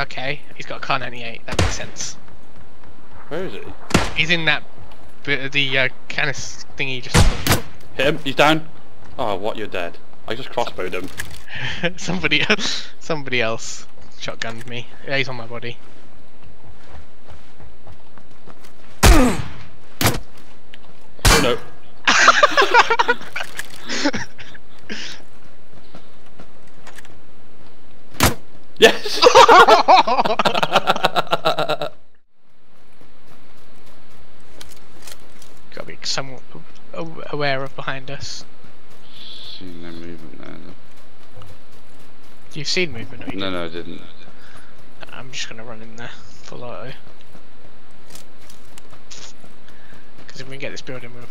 Okay, he's got a Kar 98. That makes sense. Where is he? He's in that bit of the uh, canis thingy. Just Hit him. He's down. Oh, what? You're dead. I just crossbowed him. somebody, else. somebody else shotgunned me. Yeah, he's on my body. Oh no. yes. Gotta be somewhat a- aware of behind us. Seen no movement there. You've seen movement, you No, no, I didn't. I'm just gonna run in there full auto. Because if we can get this building, we're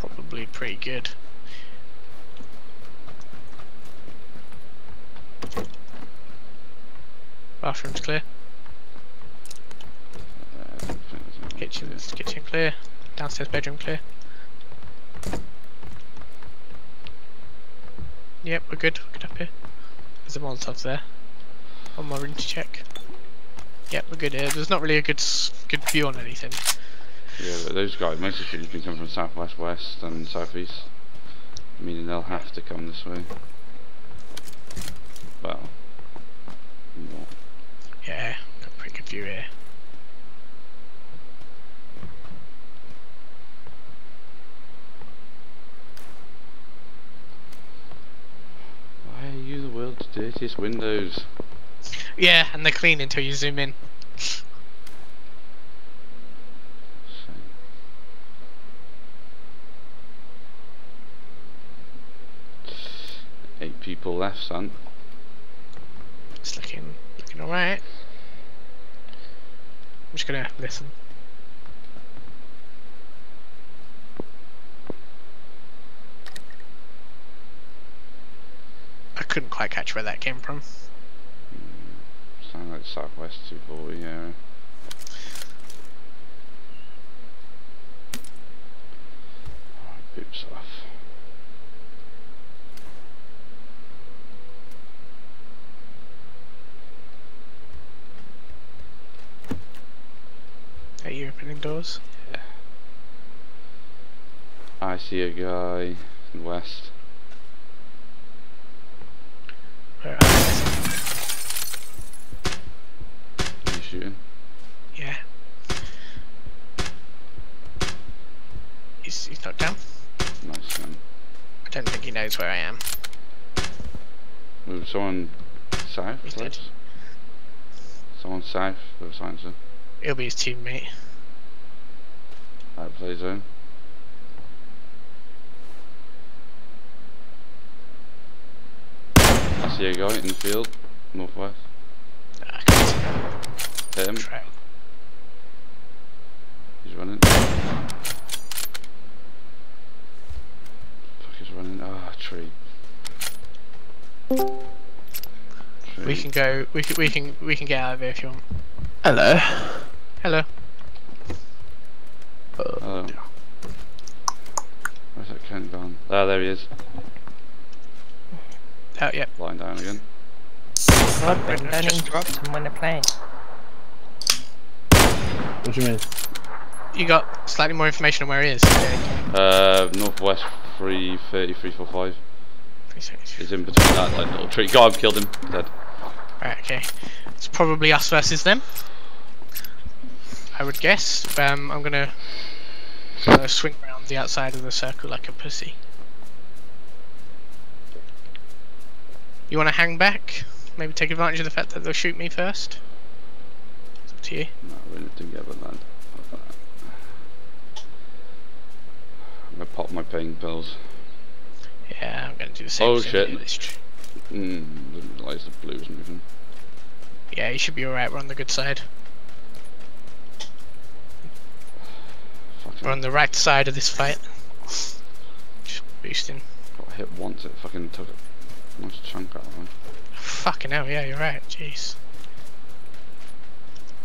probably pretty good. Bathroom's clear. I don't think there's anyone Kitchen's kitchen clear. Downstairs bedroom clear. Yep, we're good. We're good up here. There's a Molotov there. On my room to check. Yep, we're good here. There's not really a good good view on anything. Yeah, but those guys, most of the shooters been coming from southwest, west, and southeast, meaning they'll have to come this way. Well. Yeah, got a pretty good view here. Why are you the windows? Yeah, and they're clean until you zoom in. Eight people left, son. It's looking looking alright. I'm just gonna listen. Couldn't quite catch where that came from. Sound like southwest 240, yeah. Alright, boots off. Are you opening doors? Yeah. I see a guy in west. Where are you? He's shooting. Yeah. He's, he's not down. Nice man. I don't think he knows where I am. Move someone south, He's dead. please. Someone south of a silencer. He'll be his teammate. Out play zone. I see a guy in the field, northwest. Can go. We can. We can. We can get out of here if you want. Hello. Hello. Oh. Where's that Kent gone? Ah, there he is. Oh, yep. Lying down again. God, Right, but don't just interrupt him when they're. What do you mean? You got slightly more information on where he is. Uh, northwest 330, 345. He's in between that like, little tree. God, I've killed him. Dead. Right. Okay. It's probably us versus them. I would guess. Um, I'm gonna uh, swing around the outside of the circle like a pussy. You want to hang back? Maybe take advantage of the fact that they'll shoot me first. It's up to you. No, we're in together, lad. I'm gonna pop my pain pills. Yeah, I'm gonna do the same. Oh, thing shit. Here, Mmm, didn't realise the blue was moving. Yeah, you should be alright. We're on the good side. Fucking We're on the right side of this fight. Just boosting. got hit once, it fucking took a nice chunk out of him. Fucking hell, yeah, you're right. Jeez.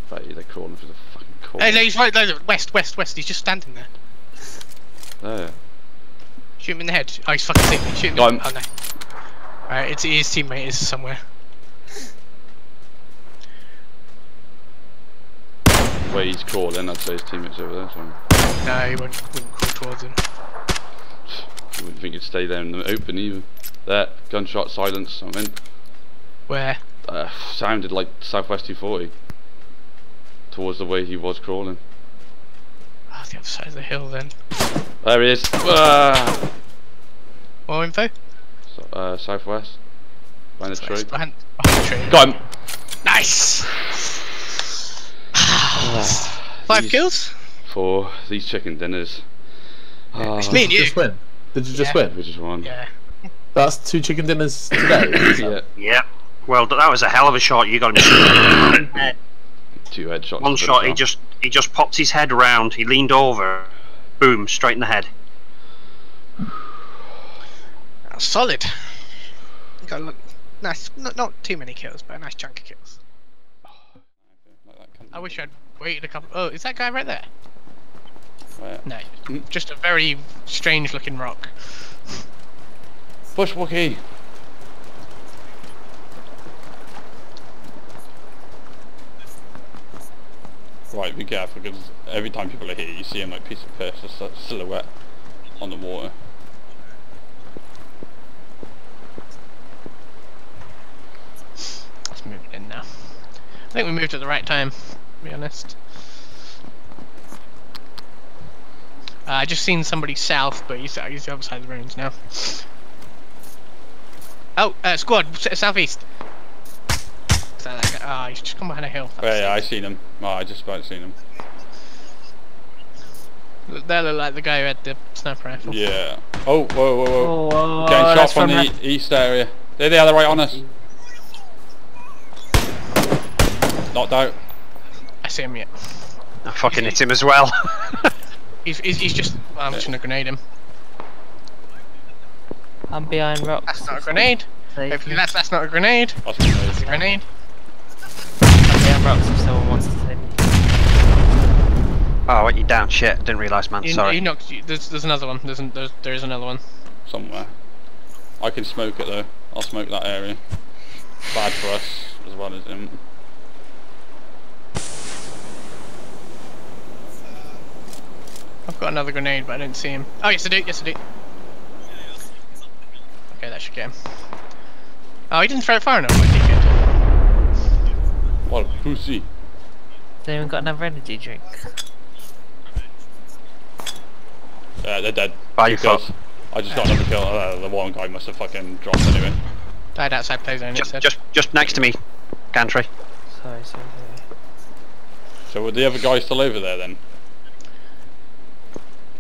Bet you they're crawling through the fucking corner. Hey, no, he's right. No, west, west, west. He's just standing there. There. Shoot him in the head. Oh, he's fucking me. Shoot him. No, in- I'm- Oh no. Alright, it's his teammate is somewhere. way he's crawling, I'd say his teammates over there. So No, he wouldn't, wouldn't crawl towards him. I wouldn't think he'd stay there in the open either. There, gunshot, silence. I'm in. Where? Uh, sounded like southwest 240. Towards the way he was crawling. Oh, the other side of the hill then. There he is. Ah! More info? So, uh, southwest. Behind the tree. Behind, behind the tree. Got him. Nice! Five These- kills? For these chicken dinners. Ah, It's me and you. Just win. Did you just Yeah. win? We just won. Yeah. That's two chicken dinners today. Yeah. Yep. Well, that was a hell of a shot. You got him. Two headshots. One shot. He just he just popped his head around. He leaned over. Boom! Straight in the head. Solid. Got a look. Nice. Not, not too many kills, but a nice chunk of kills. Like that, can't I wish I'd waited a couple. Oh, is that guy right there? Where? No. Mm. Just a very strange looking rock. Push Wookie. Right, be careful because every time people are here, you see him like piece of piss, a silhouette on the water. Let's move it in now. I think we moved at the right time, to be honest. Uh, I just seen somebody south, but he's, he's the other side of the ruins now. Oh, uh, squad, s- southeast. Is that that? Ah, he's just come behind a hill. Oh, yeah, I seen him. Oh, I just about seen him. They look like the guy who had the sniper rifle. Yeah. Oh, whoa, whoa, whoa. Oh, Getting shot that's from the e- east area. There they are, they're right on us. Knocked out. I see him yet. I fucking hit him as well. He's, he's, he's just. I'm just gonna grenade him. I'm behind rocks. That's not a grenade. Save Hopefully that's that's not a grenade. That's it a grenade. I'm behind rocks if someone wants to save me. oh, what you down? Shit! Didn't realise, man. He, Sorry. he knocked you. There's, there's another one. There's, there's there is another one. Somewhere. I can smoke it though. I'll smoke that area. Bad for us as well as him. I've got another grenade, but I didn't see him. Oh yes, I do. Yes, I do. Okay, that should get him. Oh, he didn't throw it far enough. I think it. What a pussy. Has anyone got another energy drink? Yeah, they're dead. By Two your I just got another kill. Uh, the one guy must have fucking dropped anyway. Died outside play zone. Just just just next to me, Gantry. Sorry, sorry, sorry. So were the other guys still over there then?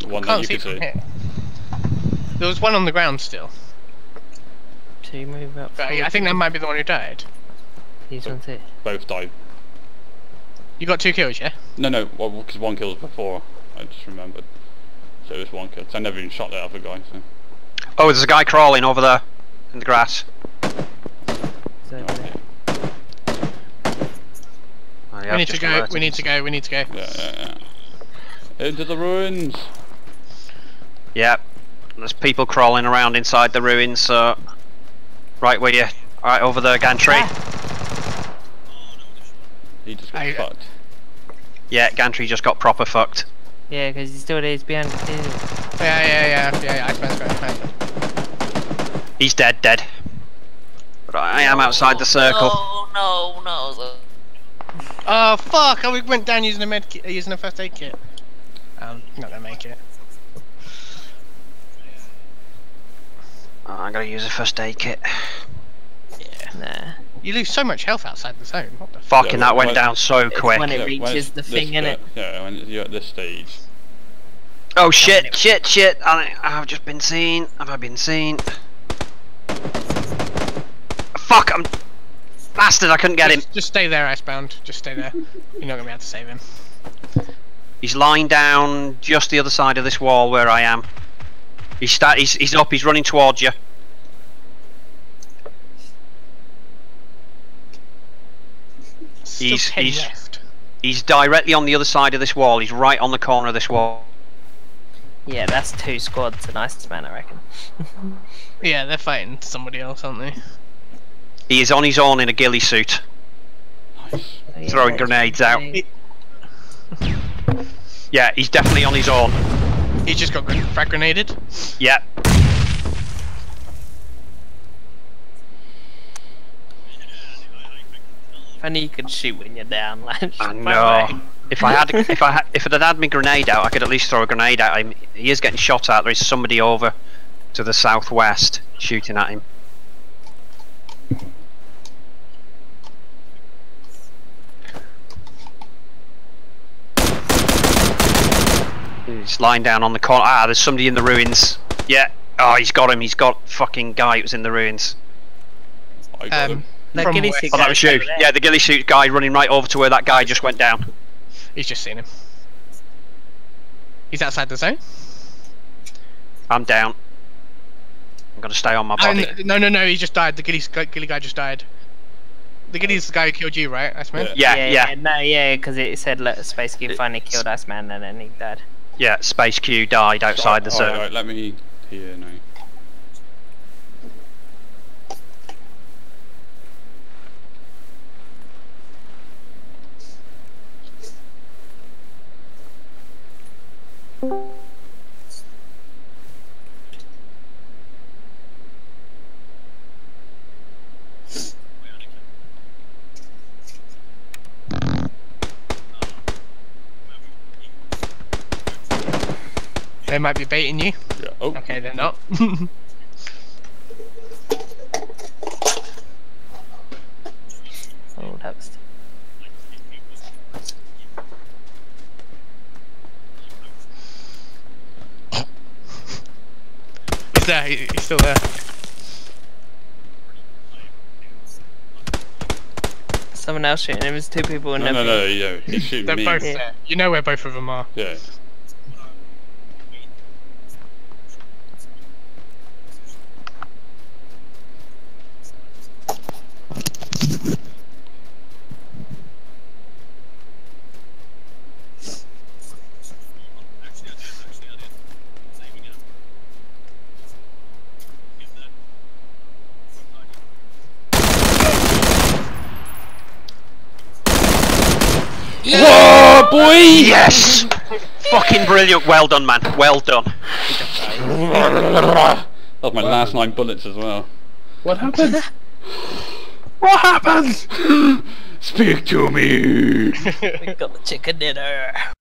The one that Can't you see could from see. here. There was one on the ground still. Two move up. But I think that might be the one who died. These ones here. Both died. You got two kills, yeah? No, no, because one kill was before. I just remembered. So it was one kill. I never even shot that other guy. So. Oh, there's a guy crawling over there in the grass. It's over there. Oh, yeah, we need to go. alerted We need to go. We need to go. Yeah, yeah, yeah. Into the ruins. Yep. There's people crawling around inside the ruins, so right where you right over there, Gantry. He just got I- fucked. Yeah, Gantry just got proper fucked. Yeah, because he's still there. He's behind the hill. Yeah, yeah, yeah, yeah. yeah. I found it. I found it. He's dead, dead. But I am outside the circle. No, no, no. Oh fuck! I went down using a med kit, uh, using a first aid kit. Um, not gonna make it. Oh, I'm gonna use a first aid kit. Yeah. Nah. You lose so much health outside the zone. What the? F- Fucking Yeah, that went when- down so It's quick. when it Yeah, when reaches it's the thing, innit? bit- Yeah, when you're at this stage. Oh shit, shit, shit. I, I've just been seen. Have I been seen? Fuck, I'm... Bastard, I couldn't get him. just, just stay there, Icebound. Just stay there. You're not gonna be able to save him. He's lying down just the other side of this wall where I am. He's, sta he's, he's up, he's running towards you. Still He's- he's- left. He's directly on the other side of this wall. He's right on the corner of this wall. Yeah, that's two squads and Iceman, I reckon. Yeah, they're fighting somebody else, aren't they? He is on his own in a ghillie suit. Oh, yeah, Throwing grenades out. grenade. Yeah, he's definitely on his own. He just got gren- frag grenaded. Yeah. Funny you could shoot when you're down, like. I know. If I had, if I had, if it had had my grenade out, I could at least throw a grenade at him. He is getting shot at. There is somebody over to the southwest shooting at him. He's lying down on the corner. Ah, there's somebody in the ruins. Yeah. Oh, he's got him. He's got fucking guy who was in the ruins. I got Um, him. The from ghillie suit Oh, that was you. Yeah, the ghillie suit guy running right over to where that guy just went down. He's just seen him. He's outside the zone. I'm down. I'm gonna stay on my Oh, body. n- no, no, no. He just died. The ghillie, ghillie guy just died. The ghillie's the guy who killed you, right, Iceman? Yeah. Yeah, yeah, No, yeah, because it said let Space Cube finally killed Iceman and then he died. Yeah. Space Q died outside the Alright, zone. alright, let me hear now. They might be baiting you. Yeah. Oh, Okay, they're not. Oh, that was. he's there. He's still there. Someone else shooting him. There's two people in there. no, the no, no, yeah, he's shooting They're me. both Yeah. there. You know where both of them are. Yeah. Whoa, boy! Yes! Fucking brilliant. Well done, man. Well done. That was my last nine bullets as well. What happened? what happened? Speak to me! We got the chicken dinner.